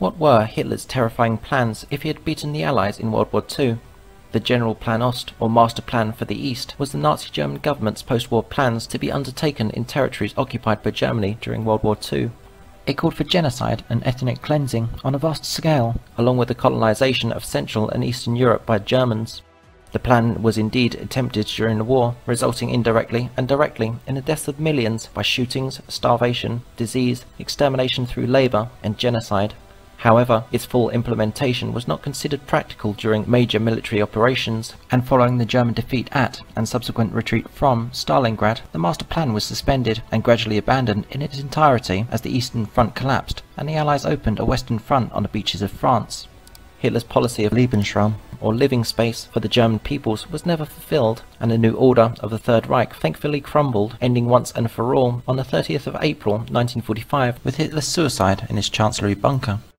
What were Hitler's terrifying plans if he had beaten the Allies in World War II? The Generalplan Ost, or Master Plan for the East, was the Nazi German government's post-war plans to be undertaken in territories occupied by Germany during World War II. It called for genocide and ethnic cleansing on a vast scale, along with the colonization of Central and Eastern Europe by Germans. The plan was indeed attempted during the war, resulting indirectly and directly in the deaths of millions by shootings, starvation, disease, extermination through labour, and genocide. However, its full implementation was not considered practical during major military operations, and following the German defeat at, and subsequent retreat from, Stalingrad, the master plan was suspended and gradually abandoned in its entirety as the Eastern Front collapsed and the Allies opened a Western Front on the beaches of France. Hitler's policy of Lebensraum, or living space, for the German peoples was never fulfilled, and the new order of the Third Reich thankfully crumbled, ending once and for all on the 30th of April 1945 with Hitler's suicide in his chancellery bunker.